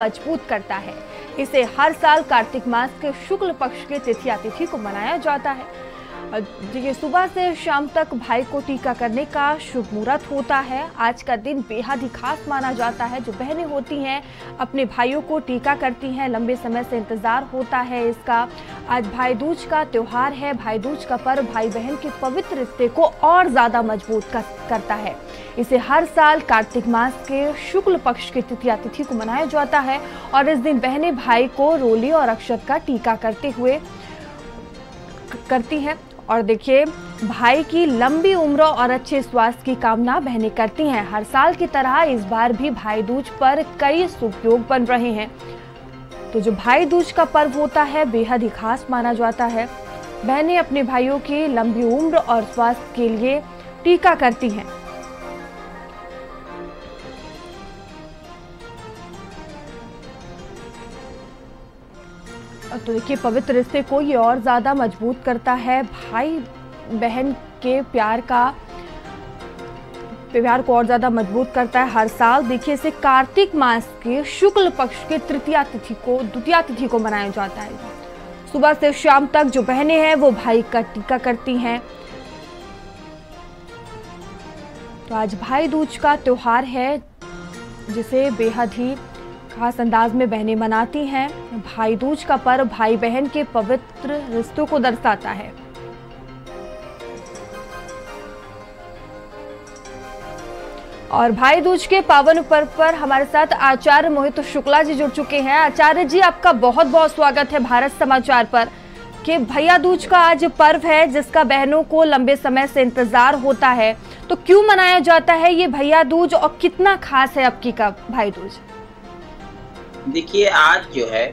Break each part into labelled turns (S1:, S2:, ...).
S1: मज़बूत करता है। इसे हर साल कार्तिक मास के शुक्ल पक्ष के तिथि तिथि को मनाया जाता है। ये सुबह से शाम तक भाई को टीका करने का शुभ मुहूर्त होता है। आज का दिन बेहद ही खास माना जाता है। जो बहनें होती हैं अपने भाइयों को टीका करती हैं। लंबे समय से इंतज़ार होता है इसका। आज भाई दूज का त्योहार है। भाई दूज का पर्व भाई बहन के पवित्र रिश्ते को और ज़्यादा मज़बूत कर, करता है। इसे हर साल कार्तिक मास के शुक्ल पक्ष की तृतीया तिथि को मनाया जाता है और इस दिन बहनें भाई को रोली और अक्षत का टीका करते हुए करती हैं। और देखिए, भाई की लंबी उम्र और अच्छे स्वास्थ्य की कामना बहनें करती हैं। हर साल की तरह इस बार भी भाई दूज पर कई शुभ योग बन रहे हैं। तो जो भाई दूज का पर्व होता है, बेहद ही खास माना जाता है। बहनें अपने भाइयों की लंबी उम्र और स्वास्थ्य के लिए टीका करती हैं। तो देखिए, पवित्र रिश्ते को ये और ज़्यादा मज़बूत करता है। भाई बहन के प्यार का, प्यार को और ज़्यादा मज़बूत करता है हर साल। देखिए, इसे कार्तिक मास के शुक्ल पक्ष के तृतीया तिथि को, द्वितीय तिथि को मनाया जाता है। सुबह से शाम तक जो बहनें हैं, वो भाई का टीका करती हैं। तो आज भाई दूज का त्योहार है, जिसे बेहद ही खास अंदाज में बहनें मनाती हैं। भाई दूज का पर्व भाई बहन के पवित्र रिश्तों को दर्शाता है। और भाई दूज के पावन पर्व पर हमारे साथ आचार्य मोहित शुक्ला जी जुड़ चुके हैं। आचार्य जी, आपका बहुत बहुत स्वागत है भारत समाचार पर कि भैया दूज का आज पर्व है, जिसका बहनों को लंबे समय से इंतज़ार होता है। तो क्यों मनाया जाता है ये भैया दूज और कितना खास है आपकी का भाई दूज
S2: देखिए आज जो है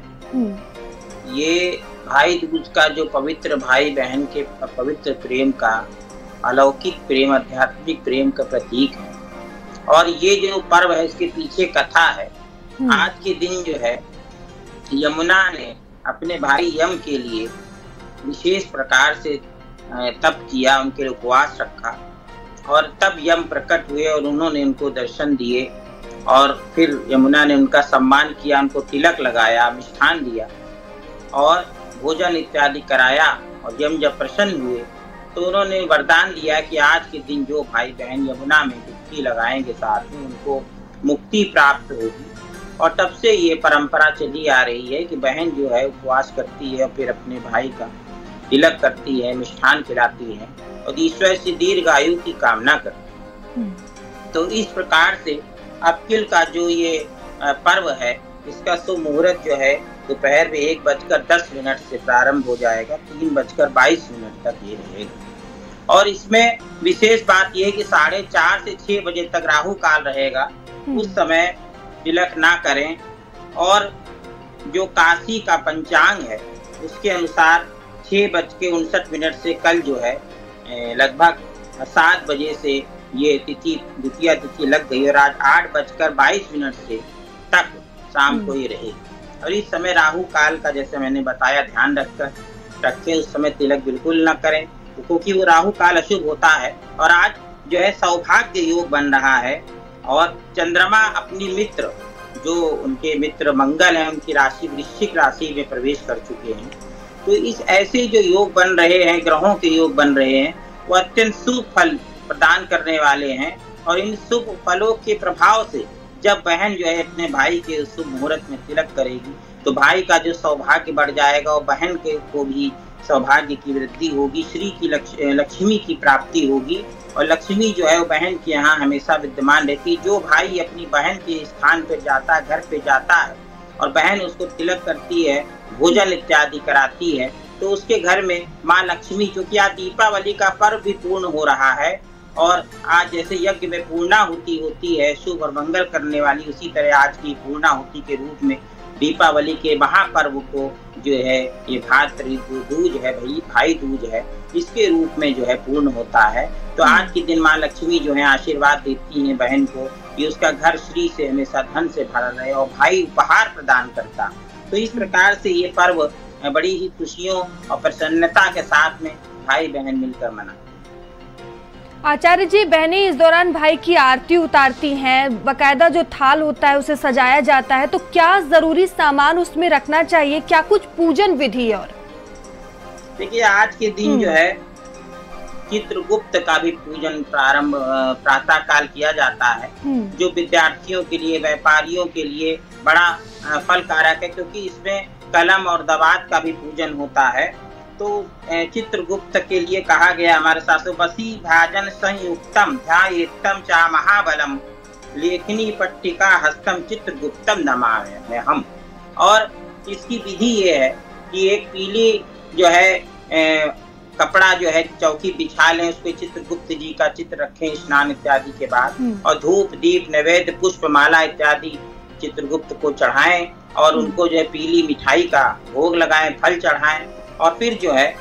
S2: ये भाई दूज का जो पवित्र भाई बहन के पवित्र प्रेम का अलौकिक प्रेम आध्यात्मिक प्रेम का प्रतीक है। और ये जो पर्व है इसके पीछे कथा है। आज के दिन जो है यमुना ने अपने भाई यम के लिए विशेष प्रकार से तप किया उनके लिए उपवास रखा। और तब यम प्रकट हुए और उन्होंने उनको दर्शन दिए। और फिर यमुना ने उनका सम्मान किया उनको तिलक लगाया मिष्ठान दिया और भोजन इत्यादि कराया और यम जब प्रसन्न हुए तो उन्होंने वरदान दिया कि आज के दिन जो भाई बहन यमुना में डुबकी लगाएँगे साथ में उनको मुक्ति प्राप्त होगी। और तब से ये परंपरा चली आ रही है कि बहन जो है उपवास करती है और फिर अपने भाई का तिलक करती है मिष्ठान खिलाती है और ईश्वर से दीर्घ आयु की कामना करती है। तो इस प्रकार से अप्रिल का जो ये पर्व है इसका शुभ मुहूर्त जो है दोपहर में एक बजकर दस मिनट से प्रारंभ हो जाएगा तीन बजकर बाईस मिनट तक ये रहेगा। और इसमें विशेष बात यह है कि साढ़े चार से छह बजे तक राहु काल रहेगा उस समय तिलक ना करें। और जो काशी का पंचांग है उसके अनुसार छह बज के उनसठ मिनट से कल जो है लगभग सात बजे से ये तिथि द्वितीय तिथि लग गई और आज आठ बजकर बाईस मिनट से तक शाम को ही रहे। और इस समय राहु काल का जैसे मैंने बताया ध्यान रखकर रखे उस समय तिलक बिल्कुल न करें क्योंकि वो राहु काल अशुभ होता है। और आज जो है सौभाग्य योग बन रहा है। और चंद्रमा अपनी मित्र जो उनके मित्र मंगल है उनकी राशि वृश्चिक राशि में प्रवेश कर चुके हैं। तो इस ऐसे जो योग बन रहे हैं ग्रहों के योग बन रहे हैं वो अत्यंत शुभ फल प्रदान करने वाले हैं और इन शुभ फलों के प्रभाव से जब बहन जो है अपने भाई के शुभ मुहूर्त में तिलक करेगी तो भाई का जो सौभाग्य बढ़ जाएगा और बहन के को भी सौभाग्य की वृद्धि होगी, श्री की लक्ष्मी की प्राप्ति होगी और लक्ष्मी जो है वो बहन के यहाँ हमेशा विद्यमान रहती है। जो भाई अपनी बहन के स्थान पर जाता है, घर पे जाता है और बहन उसको तिलक करती है, भोजन इत्यादि कराती है तो उसके घर में माँ लक्ष्मी क्योंकि आज दीपावली का पर्व भी पूर्ण हो रहा है और आज जैसे यज्ञ में पूर्णाहुति होती होती है शुभ और मंगल करने वाली उसी तरह आज की पूर्णाहुति के रूप में दीपावली के महापर्व को जो है ये भातृ दूज है भाई भाई दूज है इसके रूप में जो है पूर्ण होता है। तो हम्म। आज के दिन माँ लक्ष्मी जो है आशीर्वाद देती है बहन को कि उसका घर श्री से हमेशा धन से भरा रहे और भाई उपहार प्रदान करता। तो इस प्रकार से ये पर्व बड़ी ही खुशियों और प्रसन्नता के साथ में भाई बहन मिलकर मना
S1: आचार्य जी बहनें इस दौरान भाई की आरती उतारती हैं। बकायदा जो थाल होता है उसे सजाया जाता है। तो क्या ज़रूरी सामान उसमें रखना चाहिए? क्या कुछ पूजन विधि और?
S2: देखिए आज के दिन जो हम्म। है चित्रगुप्त का भी पूजन प्रारंभ प्रातः काल किया जाता है। हम्म। जो विद्यार्थियों के लिए व्यापारियों के लिए बड़ा फल कारक है क्योंकि इसमें कलम और दवात का भी पूजन होता है। तो चित्रगुप्त के लिए कहा गया हमारे शास्त्र बसी भाजन संयुक्तम ध्यातम चा महाबलम लेखनी पट्टिका हस्तम चित्रगुप्तम नमावे हम और इसकी विधि ये है कि एक पीली जो है ए, कपड़ा जो है चौकी बिछा लें उसके चित्रगुप्त जी का चित्र रखें स्नान इत्यादि के बाद हम्म। और धूप दीप नैवेद्य पुष्प माला इत्यादि चित्रगुप्त को चढ़ाएँ और हम्म। उनको जो है पीली मिठाई का भोग लगाएँ फल चढ़ाएँ और फिर जो है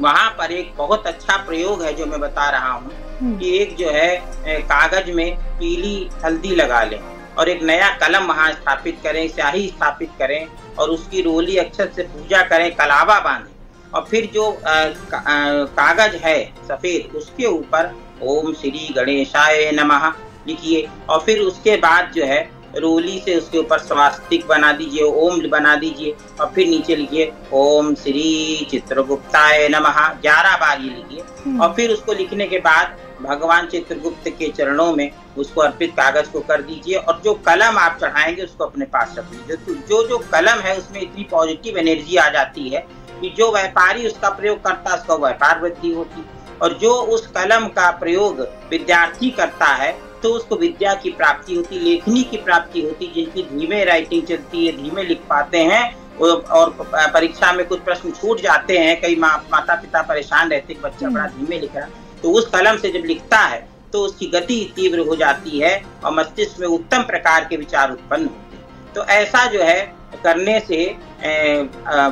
S2: वहाँ पर एक बहुत अच्छा प्रयोग है जो मैं बता रहा हूँ हम्म। कि एक जो है कागज़ में पीली हल्दी लगा लें और एक नया कलम वहाँ स्थापित करें स्याही स्थापित करें और उसकी रोली अक्षर से पूजा करें कलावा बांधें और फिर जो कागज़ है सफ़ेद उसके ऊपर ओम श्री गणेशाय नमः लिखिए और फिर उसके बाद जो है रोली से उसके ऊपर स्वास्तिक बना दीजिए ओम बना दीजिए और फिर नीचे लिखिए ओम श्री चित्रगुप्ताय नमः ग्यारह बार ये लिखिए। हम्म। और फिर उसको लिखने के बाद भगवान चित्रगुप्त के चरणों में उसको अर्पित कागज़ को कर दीजिए और जो कलम आप चढ़ाएँगे उसको अपने पास रख लीजिए तो जो जो कलम है उसमें इतनी पॉजिटिव एनर्जी आ जाती है कि जो व्यापारी उसका प्रयोग करता है उसका व्यापार वृद्धि होती। और जो उस कलम का प्रयोग विद्यार्थी करता है तो उसको विद्या की प्राप्ति होती लेखनी की प्राप्ति होती जिनकी धीमे राइटिंग चलती है धीमे लिख पाते हैं और परीक्षा में कुछ प्रश्न छूट जाते हैं कई मा, माता पिता परेशान रहते बच्चा बड़ा हम्म। धीमे लिख रहा तो उस कलम से जब लिखता है तो उसकी गति तीव्र हो जाती है और मस्तिष्क में उत्तम प्रकार के विचार उत्पन्न होते हैं तो ऐसा जो है करने से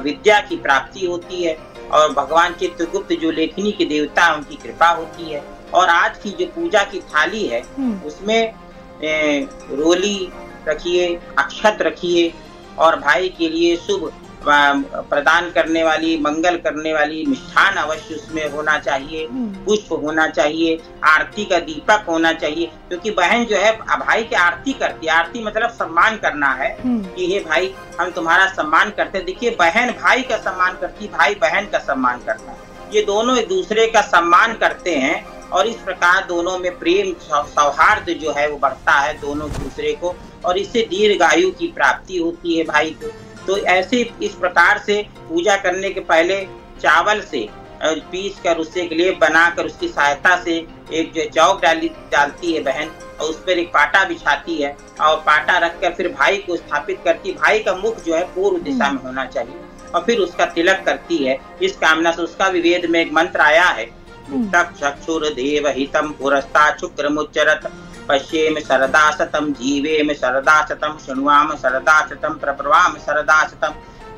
S2: विद्या की प्राप्ति होती है और भगवान चित्रगुप्त जो लेखनी के देवता उनकी कृपा होती है और आज की जो पूजा की थाली है हम्म। उसमें रोली रखिए अक्षत रखिए और भाई के लिए शुभ प्रदान करने वाली मंगल करने वाली मिष्ठान अवश्य उसमें होना चाहिए हम्म। पुष्प होना चाहिए आरती का दीपक होना चाहिए क्योंकि बहन जो है भाई की आरती करती है आरती मतलब सम्मान करना है हम्म। कि हे भाई हम तुम्हारा सम्मान करते देखिए बहन भाई का सम्मान करती भाई बहन का सम्मान करता है ये दोनों एक दूसरे का सम्मान करते हैं और इस प्रकार दोनों में प्रेम सौहार्द जो है वो बढ़ता है दोनों दूसरे को और इससे दीर्घायु की प्राप्ति होती है भाई। को तो ऐसे इस प्रकार से पूजा करने के पहले चावल से पीस कर उससे लिए बनाकर उसकी सहायता से एक जो चौक डाली डालती है बहन और उस पर एक पाटा बिछाती है और पाटा रखकर फिर भाई को स्थापित करती भाई का मुख जो है पूर्व दिशा में होना चाहिए और फिर उसका तिलक करती है। इस कामना से उसका विवेद में एक मंत्र आया है पुरस्ता पश्येम जीवेम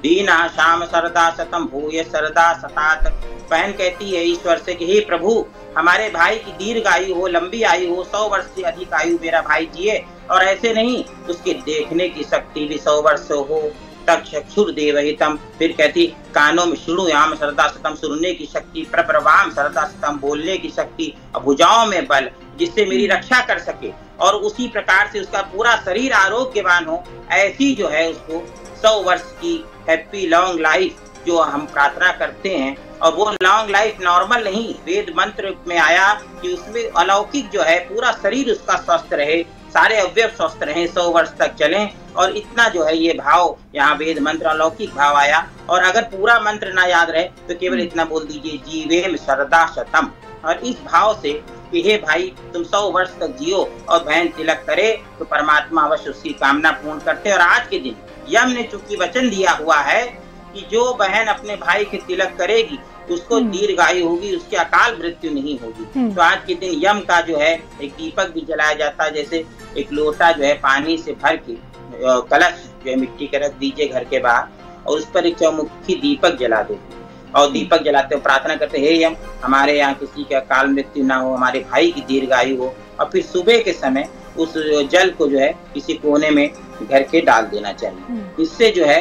S2: दीना शाम शरदा शतम भूय शरदा सतात बहन कहती है ईश्वर से कि हे प्रभु हमारे भाई की दीर्घ आयु हो लंबी आयु हो सौ वर्ष से अधिक आयु मेरा भाई जिए और ऐसे नहीं, उसके देखने की शक्ति भी सौ वर्ष हो। तक्षुर्देवहितम फिर कहती, कानों में शुणु याम सरदा सतम सुनने की शक्ति प्रप्रवाम सरदा सतम बोलने की शक्ति भुजाओं में बल, जिससे मेरी रक्षा कर सके। और उसी प्रकार से उसका पूरा शरीर आरोग्यवान हो, ऐसी जो है उसको सौ वर्ष की हैप्पी लॉन्ग लाइफ जो हम प्रार्थना करते हैं। और वो लॉन्ग लाइफ नॉर्मल नहीं, वेद मंत्र में आया कि उसमें अलौकिक जो है, पूरा शरीर उसका स्वस्थ रहे। सारे अवयव स्वस्थ रहे सौ वर्ष तक चले। और इतना जो है ये भाव यहाँ वेद मंत्र अलौकिक भाव आया। और अगर पूरा मंत्र ना याद रहे तो केवल हम्म। इतना बोल दीजिए जीवेम श्रद्धा शतम। और इस भाव से कि हे भाई तुम सौ वर्ष तक जियो और बहन तिलक करे तो परमात्मा अवश्य उसकी कामना पूर्ण करते और आज के दिन यम ने चूँकि वचन दिया हुआ है कि जो बहन अपने भाई के तिलक करेगी उसको हम्म। दीर्घायु होगी उसकी अकाल मृत्यु नहीं होगी हम्म। तो आज के दिन यम का जो है एक दीपक भी जलाया जाता है जैसे एक लोटा जो है पानी से भर के कलश जो है मिट्टी के रख दीजिए घर के बाहर और उस पर एक चौमुखी दीपक जला दे और दीपक जलाते हो प्रार्थना करते हे यम हमारे यहाँ किसी का काल मृत्यु ना हो हमारे भाई की दीर्घायु हो और फिर सुबह के समय उस जल को जो है किसी कोने में घर के डाल देना चाहिए हम्म। इससे जो है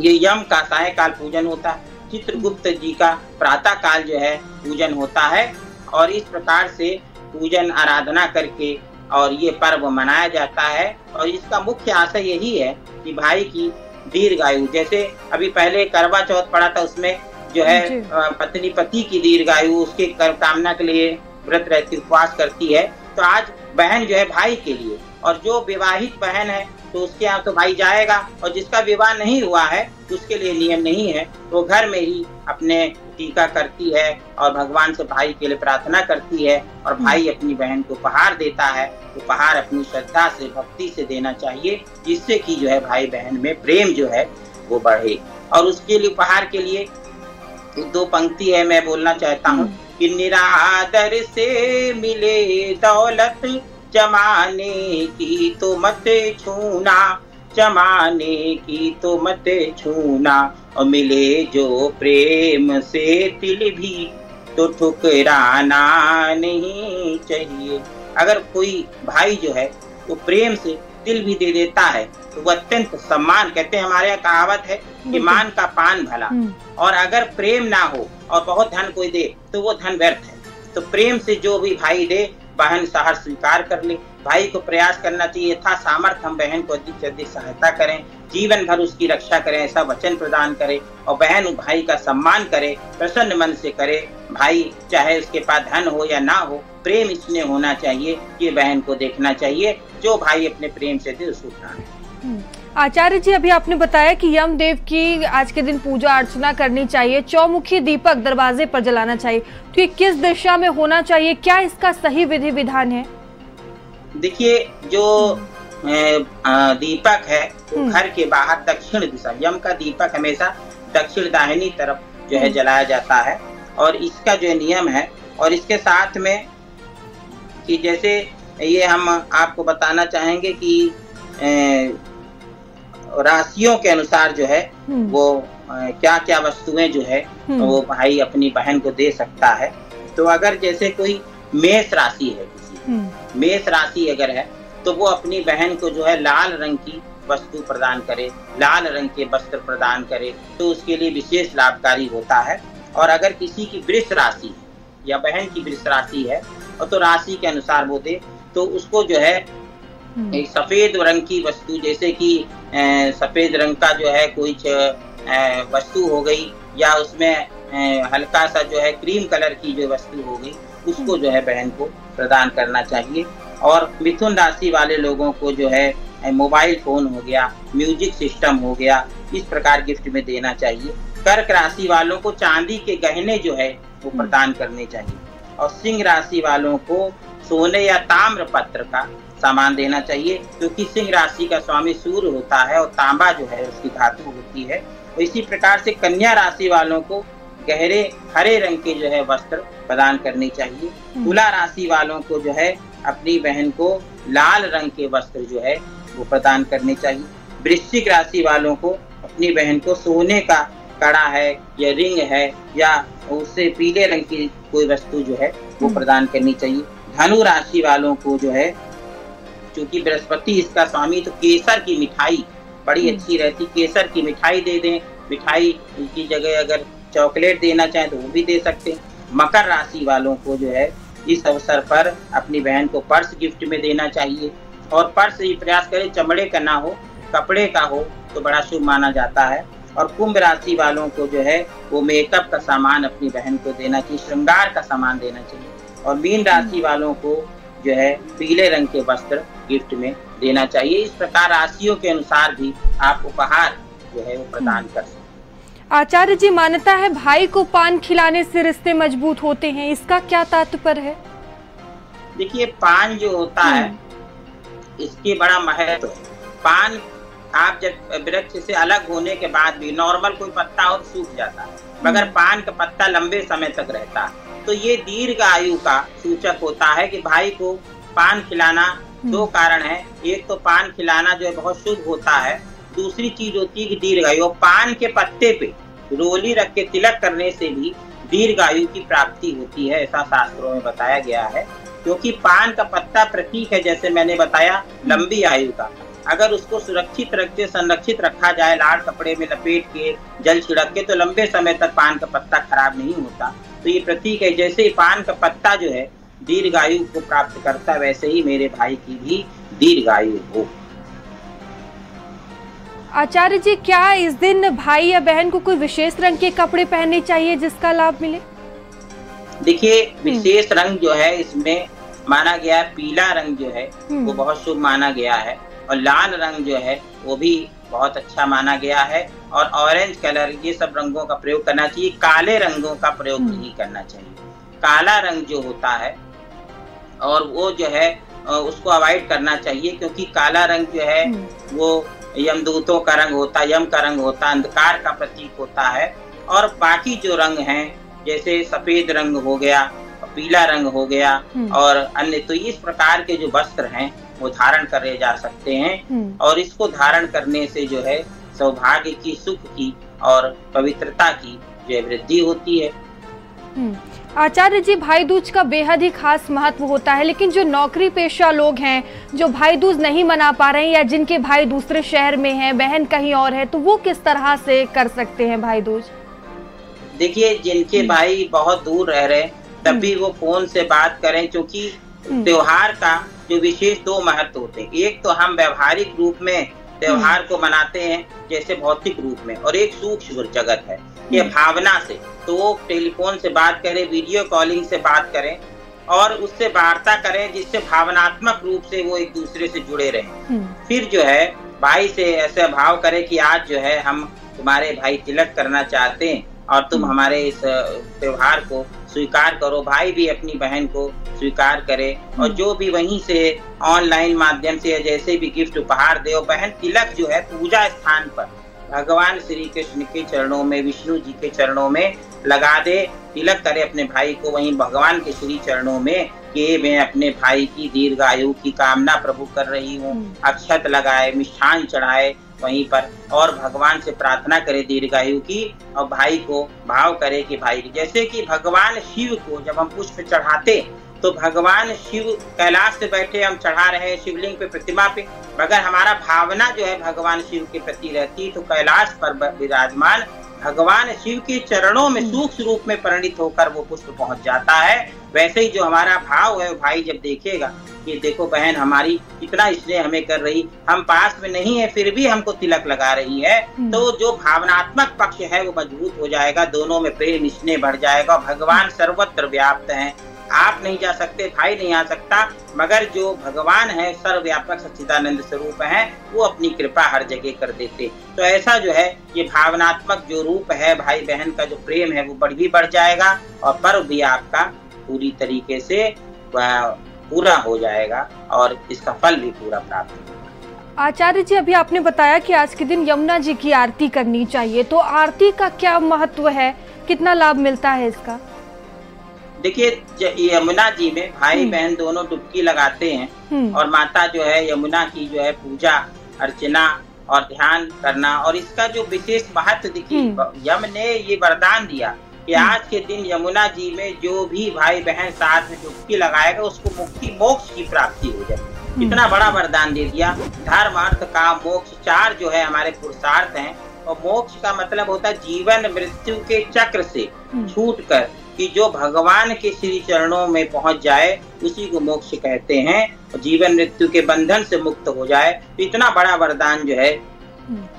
S2: ये यम का सायकाल पूजन होता है चित्रगुप्त जी का प्रातः काल जो है पूजन होता है और इस प्रकार से पूजन आराधना करके और ये पर्व मनाया जाता है। और इसका मुख्य आशय यही है कि भाई की दीर्घायु जैसे अभी पहले करवा चौथ पड़ा था उसमें जो है पत्नी पति की दीर्घायु उसके कामना के लिए व्रत रहती उपवास करती है। तो आज बहन जो है भाई के लिए और जो विवाहित बहन है तो उसके यहाँ तो भाई जाएगा और जिसका विवाह नहीं हुआ है उसके लिए नियम नहीं है तो घर में ही अपने टीका करती है और भगवान से भाई के लिए प्रार्थना करती है और हम्म। भाई अपनी बहन को उपहार देता है उपहार अपनी श्रद्धा से भक्ति से देना चाहिए जिससे कि जो है भाई बहन में प्रेम जो है वो बढ़े और उसके लिए उपहार के लिए दो पंक्ति है मैं बोलना चाहता हूँ हम्म। कि निरादर से मिले दौलत जमाने की तो मत छूना जमाने की तो मत छूना और मिले जो प्रेम से तिल भी तो ठुकराना नहीं चाहिए। अगर कोई भाई जो है वो तो प्रेम से दिल भी दे देता है तो वो अत्यंत सम्मान कहते हैं हमारे यहाँ कहावत है कि मान का पान भला। हम्म। और अगर प्रेम ना हो और बहुत धन कोई दे तो वो धन व्यर्थ है। तो प्रेम से जो भी भाई दे बहन सहर स्वीकार कर ले भाई को प्रयास करना चाहिए था सामर्थ्य हम बहन को अधिक से अधिक सहायता करें, जीवन भर उसकी रक्षा करें, ऐसा वचन प्रदान करें और बहन भाई का सम्मान करे, प्रसन्न मन से करे। भाई, चाहे उसके पास धन हो या ना हो, प्रेम इसमें होना चाहिए ये बहन को देखना चाहिए, जो भाई अपने प्रेम से दे उसको
S1: हम्म। आचार्य जी, अभी आपने बताया कि यम देव की आज के दिन पूजा अर्चना करनी चाहिए, चौमुखी दीपक दरवाजे पर जलाना चाहिए। तो ये किस दिशा में होना चाहिए? क्या इसका सही विधि विधान है?
S2: देखिए जो दीपक है वो हम्म। घर के बाहर दक्षिण दिशा यम का दीपक हमेशा दक्षिण दाहिनी तरफ़ जो है हम्म। जलाया जाता है और इसका जो नियम है और इसके साथ में कि जैसे ये हम आपको बताना चाहेंगे कि राशियों के अनुसार जो है हम्म। वो क्या क्या वस्तुएँ जो है। वो भाई अपनी बहन को दे सकता है तो अगर जैसे कोई मेष राशि है। मेष राशि अगर है तो वो अपनी बहन को जो है लाल रंग की वस्तु प्रदान करे लाल रंग के वस्त्र प्रदान करे तो उसके लिए विशेष लाभकारी होता है और अगर किसी की वृक्ष राशि या बहन की वृक्ष राशि है और तो राशि के अनुसार वो दे तो उसको जो है हम्म। एक सफ़ेद रंग की वस्तु जैसे कि सफ़ेद रंग का जो है कोई वस्तु हो गई या उसमें हल्का सा जो है क्रीम कलर की जो वस्तु हो गई उसको जो है बहन को प्रदान करना चाहिए। और मिथुन राशि वाले लोगों को जो है मोबाइल फ़ोन हो गया म्यूज़िक सिस्टम हो गया इस प्रकार गिफ्ट में देना चाहिए। कर्क राशि वालों को चांदी के गहने जो है वो हम्म। प्रदान करने चाहिए। और सिंह राशि वालों को सोने या ताम्र पत्र का सामान देना चाहिए क्योंकि सिंह राशि का स्वामी सूर्य होता है और तांबा जो है उसकी धातु होती है। तो इसी प्रकार से कन्या राशि वालों को गहरे हरे रंग के जो है वस्त्र प्रदान करने चाहिए हम्म। तुला राशि वालों को जो है अपनी बहन को लाल रंग के वस्त्र जो है वो प्रदान करने चाहिए वृश्चिक राशि वालों को अपनी बहन को सोने का कड़ा है या रिंग है या उससे पीले रंग की कोई वस्तु जो है वो हम्म। प्रदान करनी चाहिए धनु राशि वालों को जो है क्योंकि बृहस्पति इसका स्वामी तो केसर की मिठाई बड़ी हम्म। अच्छी रहती केसर की मिठाई दे दें मिठाई की जगह अगर चॉकलेट देना चाहें तो वो भी दे सकते हैं। मकर राशि वालों को जो है, इस अवसर पर अपनी बहन को पर्स गिफ्ट में देना चाहिए। और पर्स ये प्रयास करें, चमड़े का ना हो, कपड़े का हो तो बड़ा शुभ माना जाता है। और कुंभ राशि वालों को जो है, वो मेकअप का सामान अपनी बहन को देना चाहिए, श्रृंगार का सामान देना चाहिए। और मीन राशि वालों को जो है, पीले रंग के वस्त्र गिफ्ट में देना चाहिए। इस प्रकार राशियों के अनुसार भी आप उपहार जो है, वो प्रदान कर सकते
S1: आचार्य जी मान्यता है भाई को पान खिलाने से रिश्ते मज़बूत होते हैं इसका क्या तात्पर्य है
S2: देखिए पान जो होता है हम्म। इसके बड़ा महत्व पान आप जब वृक्ष से अलग होने के बाद भी नॉर्मल कोई पत्ता और सूख जाता है मगर हम्म। पान का पत्ता लंबे समय तक रहता है तो ये दीर्घ आयु का सूचक होता है कि भाई को पान खिलाना हम्म। दो कारण है एक तो पान खिलाना जो है बहुत शुभ होता है दूसरी चीज़ होती है कि दीर्घ आयु पान के पत्ते पे रोली रख के तिलक करने से भी दीर्घायु की प्राप्ति होती है, ऐसा शास्त्रों में बताया गया है। क्योंकि पान का पत्ता प्रतीक है, जैसे मैंने बताया, लंबी आयु का। अगर उसको सुरक्षित रखते, संरक्षित रखा जाए, लाल कपड़े में लपेट के, जल छिड़क के तो लंबे समय तक पान का पत्ता खराब नहीं होता। तो ये प्रतीक है, जैसे ही पान का पत्ता जो है, दीर्घायु को प्राप्त करता, वैसे ही मेरे भाई की भी दीर्घायु हो।
S1: आचार्य जी क्या इस दिन भाई या बहन को कोई विशेष रंग के कपड़े पहनने चाहिए जिसका लाभ मिले
S2: देखिए हम्म। विशेष रंग जो है इसमें माना गया पीला रंग जो है हम्म। वो बहुत शुभ माना गया है और लाल रंग जो है वो भी बहुत अच्छा माना गया है और ऑरेंज कलर ये सब रंगों का प्रयोग करना चाहिए काले रंगों का प्रयोग हम्म। नहीं करना चाहिए काला रंग जो होता है और वो जो है उसको अवॉइड करना चाहिए क्योंकि काला रंग जो है वो यमदूतों का रंग होता है यम का रंग होता है अंधकार का प्रतीक होता है और बाकी जो रंग हैं जैसे सफ़ेद रंग हो गया पीला रंग हो गया हम्म। और अन्य तो इस प्रकार के जो वस्त्र हैं वो धारण करे जा सकते हैं हम्म। और इसको धारण करने से जो है सौभाग्य की सुख की और पवित्रता की जो वृद्धि होती है
S1: हम्म। आचार्य जी भाई दूज का बेहद ही खास महत्व होता है लेकिन जो नौकरी पेशा लोग हैं जो भाई दूज नहीं मना पा रहे हैं या जिनके भाई दूसरे शहर में हैं बहन कहीं और है तो वो किस तरह से कर सकते हैं भाई दूज?
S2: देखिए जिनके भाई बहुत दूर रह रहे तब भी वो फ़ोन से बात करें क्योंकि त्योहार का जो विशेष दो महत्व होते हैं। एक तो हम व्यवहारिक रूप में त्योहार को मनाते हैं जैसे भौतिक रूप में और एक सूक्ष्म जगत है ये भावना से। तो वो टेलीफोन से बात करें वीडियो कॉलिंग से बात करें और उससे वार्ता करें जिससे भावनात्मक रूप से वो एक दूसरे से जुड़े रहें फिर जो है भाई से ऐसे भाव करें कि आज जो है हम तुम्हारे भाई तिलक करना चाहते हैं और तुम हम्म। हमारे इस त्योहार को स्वीकार करो भाई भी अपनी बहन को स्वीकार करे और हम्म। जो भी वहीं से ऑनलाइन माध्यम से जैसे भी गिफ्ट उपहार दे बहन तिलक जो है पूजा स्थान पर भगवान श्री कृष्ण के चरणों में विष्णु जी के चरणों में लगा दे तिलक करे अपने भाई को वहीं भगवान के श्री चरणों में कि मैं अपने भाई की दीर्घायु की कामना प्रभु कर रही हूँ हम्म। अक्षत लगाए मिष्ठान चढ़ाए वहीं पर और भगवान से प्रार्थना करे दीर्घायु की और भाई को भाव करे कि भाई जैसे कि भगवान शिव को जब हम पुष्प चढ़ाते तो भगवान शिव कैलाश से बैठे हम चढ़ा रहे हैं शिवलिंग पे प्रतिमा पे। मगर हमारा भावना जो है भगवान शिव के प्रति रहती तो कैलाश पर विराजमान भगवान शिव के चरणों में सूक्ष्म रूप में परिणित होकर वो पुष्प पहुँच जाता है। वैसे ही जो हमारा भाव है भाई जब देखेगा कि देखो बहन हमारी इतना स्नेह हमें कर रही हम पास में नहीं है फिर भी हमको तिलक लगा रही है। हम्म। तो जो भावनात्मक पक्ष है वो मज़बूत हो जाएगा दोनों में प्रेम स्नेह बढ़ जाएगा भगवान सर्वत्र व्याप्त है। आप नहीं जा सकते, भाई नहीं आ सकता, मगर जो भगवान है, सर्वव्यापक सच्चिदानंद स्वरूप है, वो अपनी कृपा हर जगह कर देते। तो ऐसा जो है, ये भावनात्मक जो रूप है भाई बहन का जो प्रेम है, वो बढ़ भी बढ़ जाएगा और पर्व भी आपका पूरी तरीके से पूरा हो जाएगा और इसका फल भी पूरा प्राप्त होगा।
S1: आचार्य जी, अभी आपने बताया कि आज के दिन यमुना जी की आरती करनी चाहिए तो आरती का क्या महत्व है? कितना लाभ मिलता है इसका?
S2: देखिए यमुना जी में भाई हम्म। बहन दोनों डुबकी लगाते हैं हम्म। और माता जो है यमुना की जो है पूजा अर्चना और ध्यान करना और इसका जो विशेष महत्व देखिए हम्म। यम ने ये वरदान दिया कि आज के दिन यमुना जी में जो भी भाई बहन साथ में डुबकी लगाएगा उसको मुक्ति मोक्ष की प्राप्ति हो जाए इतना बड़ा वरदान दे दिया धर्म अर्थ काम मोक्ष चार जो है हमारे पुरुषार्थ हैं और मोक्ष का मतलब होता है जीवन मृत्यु के चक्र से छूट कर कि जो भगवान के श्री चरणों में पहुँच जाए, उसी को मोक्ष कहते हैं जीवन मृत्यु के बंधन से मुक्त हो जाए। तो इतना बड़ा वरदान जो है,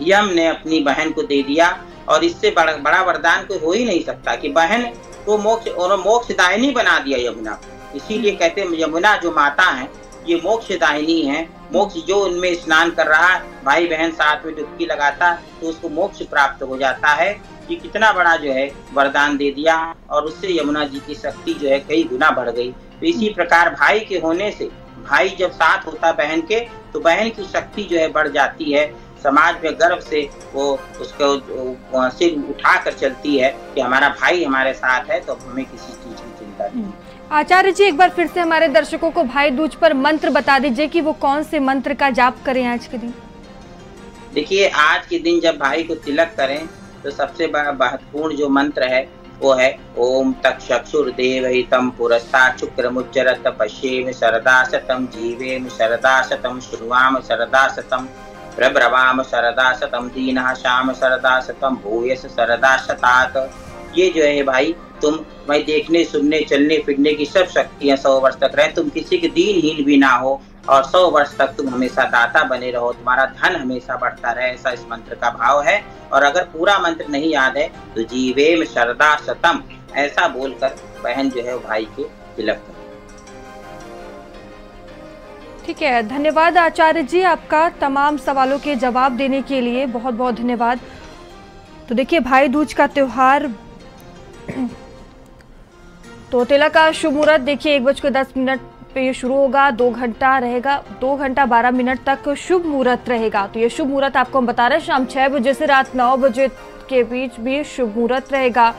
S2: यम ने अपनी बहन को दे दिया और इससे बड़ा बड़ा वरदान कोई हो ही नहीं सकता कि बहन को मोक्ष और मोक्षदायिनी बना दिया यमुना। इसीलिए कहते हैं, यमुना जो माता है, ये मोक्षदायिनी है। मोक्ष जो उनमें स्नान कर रहा भाई बहन साथ में डुबकी लगाता तो उसको मोक्ष प्राप्त हो जाता है। कि कितना बड़ा जो है वरदान दे दिया और उससे यमुना जी की शक्ति जो है कई गुना बढ़ गई। तो इसी प्रकार भाई के होने से भाई जब साथ होता बहन के तो बहन की शक्ति जो है बढ़ जाती है। समाज में गर्व से वो उसको सिर उठा कर चलती है कि हमारा भाई हमारे साथ है तो हमें किसी चीज़ की चिंता नहीं। हम्म।
S1: आचार्य जी एक बार फिर से हमारे दर्शकों को भाई दूज पर मंत्र बता दीजिए कि वो कौन से मंत्र का जाप करें आज के दिन।
S2: देखिए आज के दिन जब भाई को तिलक करें तो सबसे महत्वपूर्ण जो मंत्र है, वो है, ओम तक्षुर्देव तम पुरस्ता शुक्र मुच्चरत शरदा शतम जीवेम शरदा शतम श्रुवाम शरदा शतम प्रब्रवाम शरदा शतम दीन श्याम शरदा शतम भूयस शरदा शतात ये जो है भाई, तुम, मैं देखने, सुनने, चलने, फिरने की सब शक्तियाँ सौ वर्ष तक रहे, तुम किसी के दीनहीन भी ना हो। और सौ वर्ष तक तुम हमेशा दाता बने रहो, तुम्हारा धन हमेशा बढ़ता रहे, ऐसा इस मंत्र का भाव है। और अगर पूरा मंत्र नहीं याद है तो जीवेम शरदा शतम, ऐसा बोलकर बहन जो है भाई के तिलक
S1: ठीक है, धन्यवाद आचार्य जी आपका तमाम सवालों के जवाब देने के लिए बहुत बहुत धन्यवाद। तो देखिए, भाई दूज का त्योहार। तो तिलक का शुभ मुहूर्त, देखिए, एक बज के दस मिनट पे ये शुरू होगा, दो घंटा रहेगा, दो घंटा बारह मिनट तक शुभ मुहूर्त रहेगा। तो ये शुभ मुहूर्त आपको हम बता रहे हैं, शाम छह बजे से रात नौ बजे के बीच भी शुभ मुहूर्त रहेगा।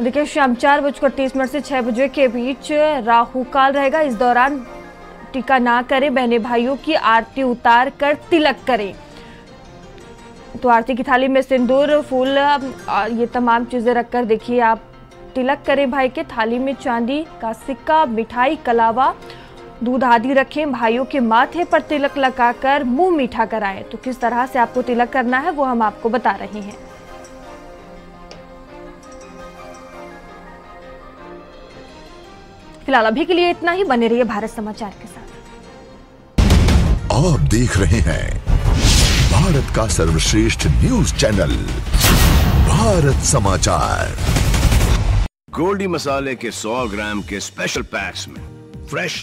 S1: देखिए, शाम चार बजकर तीस मिनट से छह बजे के बीच राहु काल रहेगा। इस दौरान टीका ना करें, बहने भाइयों की आरती उतार कर तिलक करें। तो आरती की थाली में सिंदूर, फूल ये तमाम चीज़ें रखकर देखिए आप तिलक करें भाई के। थाली में चांदी का सिक्का, मिठाई, कलावा दूध आदि रखें भाइयों के माथे पर तिलक लगाकर मुँह मीठा कराएँ। तो किस तरह से आपको तिलक करना है वो हम आपको बता रहे हैं। फ़िलहाल अभी के लिए इतना ही बने रहिए भारत समाचार के साथ।
S3: आप देख रहे हैं भारत का सर्वश्रेष्ठ न्यूज़ चैनल भारत समाचार।
S4: गोल्डी मसाले के 100 ग्राम के स्पेशल पैक्स में फ्रेश